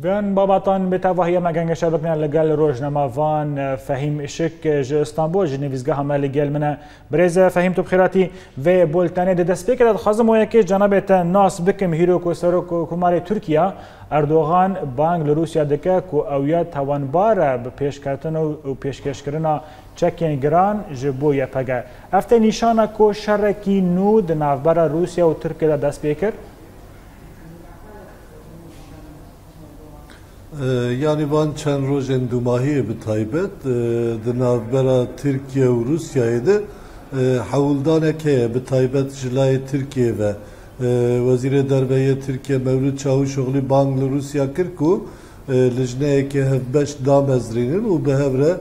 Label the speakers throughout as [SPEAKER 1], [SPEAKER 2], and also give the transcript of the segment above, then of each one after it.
[SPEAKER 1] بیان باباتان به تواهی مگنگ شبکنا لگل روزنامه وان فهیم شک ج استانبول ج نویزگاه هم لگل من بریز فهیم تو بخیراتی و بولتانه ده دست بکرد خازم ویا که جناب تا ناس بکم هیرو کو سرو کمار ترکیه اردوغان بانگ لروسیا دکه کو اویا توانبار به پیشکردن و پیشکش کردن چکین گران جبو یا پگه افته نشانه کو شرکی نو د نافبر روسیا و ترکیه دست بکرد
[SPEAKER 2] yani van çen rojen dumahiye bi taybet di navbera Tirkiye û Rusyayê de hewildaneke bi taybet jilayê Tirkiye ve Wezîrê Derveyê Tirkiye Mevlûd Çavuşoğlu bang Rusya kir ku li jineyekê hevbeş damezrînin û bi hev re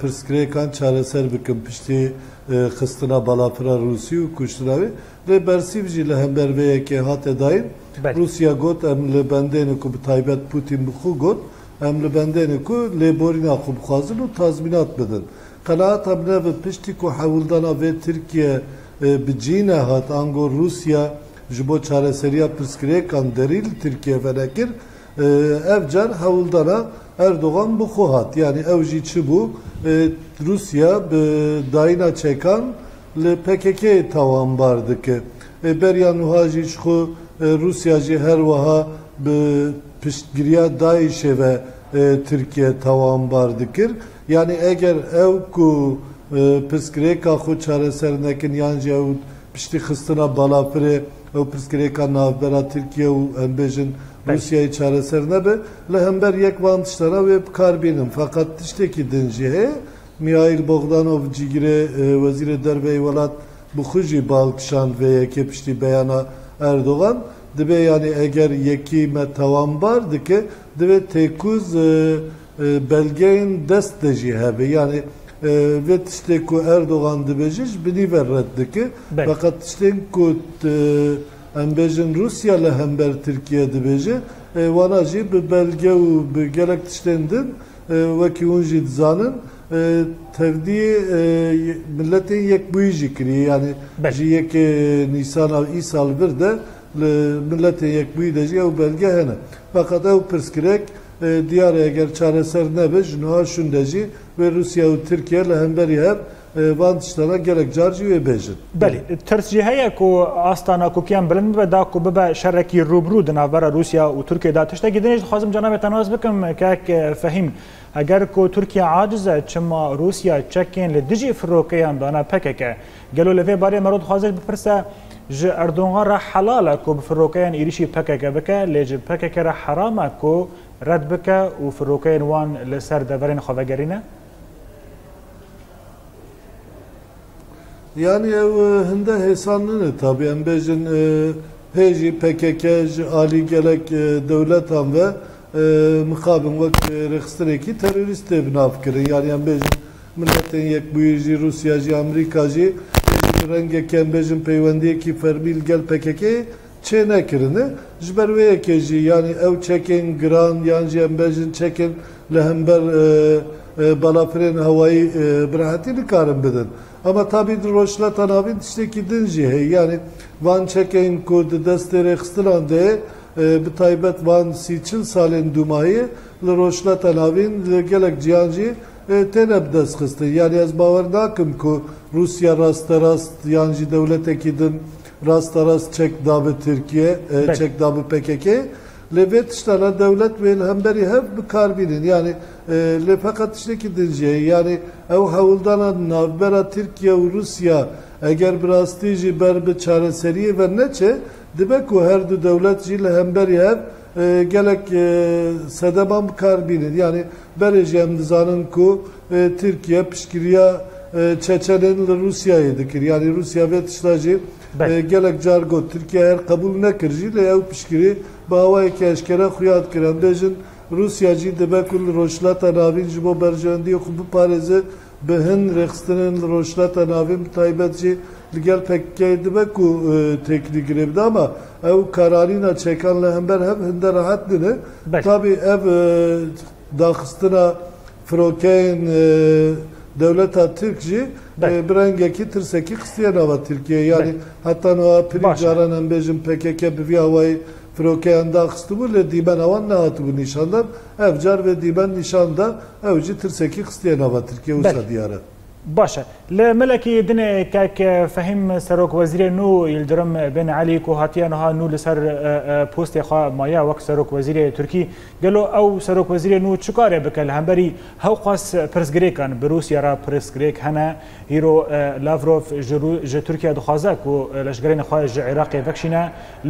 [SPEAKER 2] pirsgirêkan çareser bikin piştî xistina balafira Rusî û kuştina wê lê bersîv jî li hemberveyekê hate روسیا گوت ام لبندین کو به تایبت پوتین بخو گوت ام لبندین کو لیبورینا خوب خوازن و تازمینات بدن قناعت هم نه پشتی کو حولدانا و ترکیه بجینه هات انگو روسیا جبو چاره سریا پرسکریه کان دریل Türkiye فنکر ev can havıldana Erdoğan bu kuhat yani evci çi bu Rusya dayına çekan le PKK tavan bardı ki beryan nuhaji şu Rusya jî her wiha bi piştgiriya Daişê ve Tirkiye tawanbar dikir. Yani eger ew ku pirsgirêka xwe çareser nekin yan jî ew piştî xistina balafirê ew pirsgirêka navbera Tirkiye û em bêjin Rusyayê çareser nebe li hember yek van tiştana wê bikarbînin. Fakat tiştekî din jî heye Mihail Bogdanov cigire Welat bi xwe jî balkişand vê yekê piştî beyana Erdoğan. Dibe yani eğer yeki me tavan bardı ki dibe tekuz e, e, belgeyin dest deji hebe yani e, ve işte ku Erdoğan dibeciş bini verreddi ki fakat işte ku embejin Rusya ile hember Türkiye dibeci vanaji bir belge u bir gerek işlendin ve ki unji zanın tevdi milletin yek bu jikri yani yek Nisan İsal bir de milletin yek bu ideci ev belge hene. Fakat ev pirskirek diyar eğer çareser nebe jnuha şundeci ve Rusya ve Türkiye ile hemberi hep van وانشترا گەلک جارجی وێ بێژن
[SPEAKER 1] بەلی ترسی هەیە و ئاستانە کوکیان برن بە داکو ببە شەرەکی ڕوبرو دنابەرە رووسیا و تورکێدا تشتێکی دنیش خوازم جانابێت تەناز بکەم کاک فەهیم ئەگەر کۆ تورکیا عادزە چما رووسیا چەکێن لە دژی فرۆکەیان دانا پەکەکە گەلو لەوێ بارێ مەرۆ خوازێک بپرسە ji erdonga re helala ku bi firokeyên êrişî pekeke bike lê ji pekeke re herama ku red bike û firokeyên wan li ser deverên xevegerîne?
[SPEAKER 2] Yani ev hinde hesanını tabi embejin heji PKK ali gelek devlet ham ve mukabın vak registreki terörist binav kirin yani embejin milletin yek buyuji Rusyacı Amerikacı renge kembejin peywendiyeki fermil gel PKK çe nekirini jber ve yekeci yani ev çekin gran yani embejin çekin lehember balafren havayı bırahatini karın bedin. Ama tabi roşla tanavin tişteki dinci hey yani van çekin kurdu destere xtilan de bi taybet van siçil salin dumayı roşla tanavin gelek cihancı teneb dest xistin. Yani ez bawer nakim ku Rusya rasta rast yancı devleteki din rasta rast çek dabı Türkiye çek dabı PKK Levet işte devlet ve hemberi hep bir karbinin yani le fakat işte dince yani ev havuldan navbera Türkiye ve Rusya eğer biraz tici berbe çare seriye ve neçe? Demek ki her du devlet jile hemberi hep e, gelek e, sedemam karbinin yani bereceğim dizanın ku e, Türkiye pişkiriya e, Çeçenenle Rusya'yı dikir. Yani Rusya ve tışlacı e, gelek cargo Türkiye her kabul ne kirci le ev pişkiri bavayı keşkere huyat kiren. Dejin Rusya ciddi bekul roşlata navin jibo berjendi yok bu parezi behin rekstinin roşlata navin taybetçi gel pek geldi be ku e, tekli girebdi ama ev kararına çekanla hember hem hinde rahat dine. Tabi ev e, dahistına frokeyn e, devleta Türkçi e, brengeki tirseki kıstiyena Türkiye yani hatta o pirinç aranan bejim PKK bir havayı Frokeyanda kıstımı le diben avan ne atı bu nişanlar evcar ve diben nişanda evci tirseki kıstiyena Türkiye
[SPEAKER 1] usta
[SPEAKER 2] diyarı.
[SPEAKER 1] باشە لە ملکی دنێ کاک فەهیم سەرۆک وەزیرە نو یلدرم بن علی و هاتیانها نو لەسەر پۆستی خوا مایا وەک سەرۆک وەزیرە تورکی گەلو ئەو سەرۆک وەزیرە نو چکارێ بکە لە هەمبەری هەو قاس پرسگرێکان بروسیارا پرسگرێک هەنە هیرۆ لاڤۆف ژە تورکیا دخوازە و لەشگەرێنە خخوای ژە عێراقی بەکشینە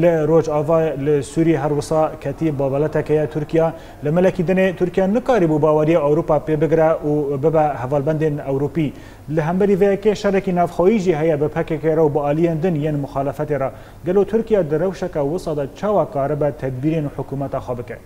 [SPEAKER 1] لە ڕۆژ ئاوا لە سووری هەروسا کەتی بابەتەکەیە تورکیا لە ملکی دنێ تورکیا نکاری بوو باوەریە ئەوروپا پێ بگرە و ببە هەواڵبندێن ئەوروپی لە هەمبەری vەیەکێ شەرێکی نافخۆیژی هەیە بە پەکێکێرە و بۆ ئالیەندن یەن مخالەتێرە گەلو تورکیا دەرەوشەکە وسەدە چاوە کارە بە تدبیرین و حکوومەتە خۆ بکە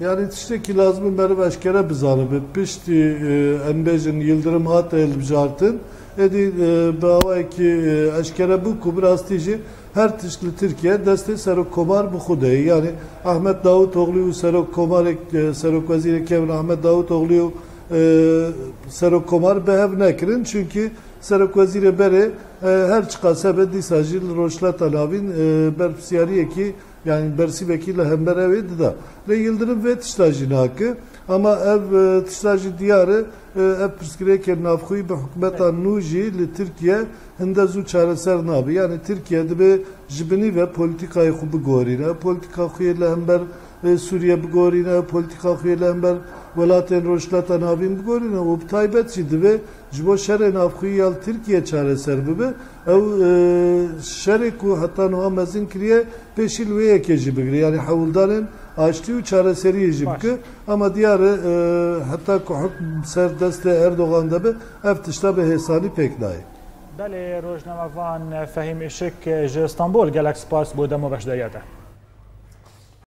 [SPEAKER 2] Yani tişteki lazımın beri başkere bizanı pişti e, embejin yıldırım hat el bijartın edi e, bava ki e, eşkere bu kubur astici her tişli Türkiye deste serok komar bu hudeyi yani Ahmet Davutoğlu serok komar e, serok veziri Kevin Ahmet Davutoğlu serok komar behev nekirin çünkü serok veziri beri her çıkan sebedi sacil roşlat alavin berpsiyariye ki yani bersi vekille hember eviydi da. Ve Yıldırım ve tiştajin hakkı اما اف تشتاج دیاره اف پرسکری که نافخوی به حکومت نوجی لی ترکیه هنده زو چاره سر نابی یعنی ترکیه ده به جبنی و پولیتیکای خوب گورینه پولیتیکا خویه لهمبر سوریه بگورینه پولیتیکا خویه لهمبر ولاتن روشلات نابین بگورینه و بتایبت چی دوه جبو شر نافخوی یال ترکیه چاره سر ببه او شر کو حتی نوها مزین کریه پیشی لویه که جبگری یعنی حولدارن açtığı u çareseri jibki ama diyarı e, hatta ku hükm ser deste Erdoğan'da be ev tişta be hesani pek dahi.
[SPEAKER 1] بله ڕۆژنەمەوان فەهیم شک ژ ئستانبول گەلکس سپاس بۆ دەمە بەشدایەتە